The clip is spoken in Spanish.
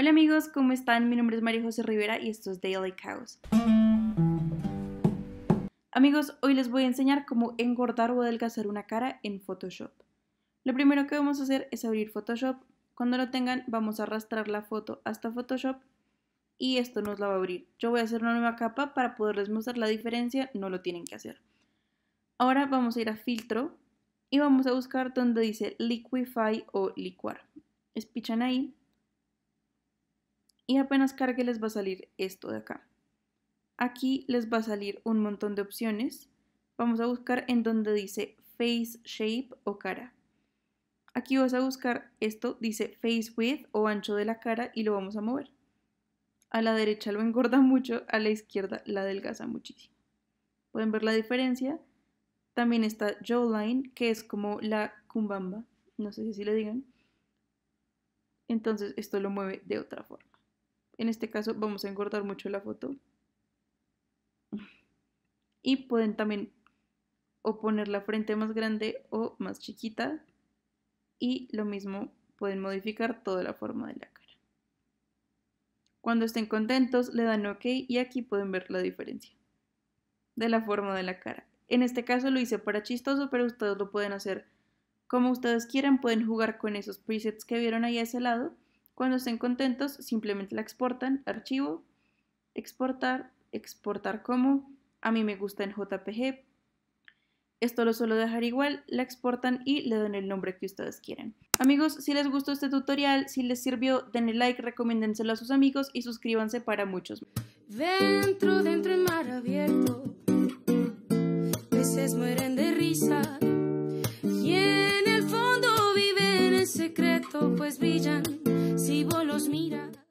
Hola amigos, ¿cómo están? Mi nombre es María José Rivera y esto es Daily Chaos. Amigos, hoy les voy a enseñar cómo engordar o adelgazar una cara en Photoshop. Lo primero que vamos a hacer es abrir Photoshop. Cuando lo tengan, vamos a arrastrar la foto hasta Photoshop y esto nos la va a abrir. Yo voy a hacer una nueva capa para poderles mostrar la diferencia, no lo tienen que hacer. Ahora vamos a ir a filtro y vamos a buscar donde dice liquify o licuar. Espichan ahí y apenas cargue les va a salir esto de acá. Aquí les va a salir un montón de opciones. Vamos a buscar en donde dice face shape o cara. Aquí vas a buscar esto, dice face width o ancho de la cara y lo vamos a mover. A la derecha lo engorda mucho, a la izquierda la adelgaza muchísimo. Pueden ver la diferencia. También está jawline, que es como la cumbamba, no sé si le digan. Entonces esto lo mueve de otra forma. En este caso vamos a engordar mucho la foto. Y pueden también o poner la frente más grande o más chiquita. Y lo mismo pueden modificar toda la forma de la cara. Cuando estén contentos le dan OK y aquí pueden ver la diferencia de la forma de la cara. En este caso lo hice para chistoso, pero ustedes lo pueden hacer como ustedes quieran. Pueden jugar con esos presets que vieron ahí a ese lado cuando estén contentos, simplemente la exportan, archivo, exportar, exportar como, a mí me gusta en JPG. Esto lo suelo dejar igual, la exportan y le dan el nombre que ustedes quieran. Amigos, si les gustó este tutorial, si les sirvió, denle like, recomiéndenselo a sus amigos y suscríbanse para muchos. Dentro, dentro en mar abierto, peces mueren de risa y en el fondo viven en secreto, pues brillan si vos los miras.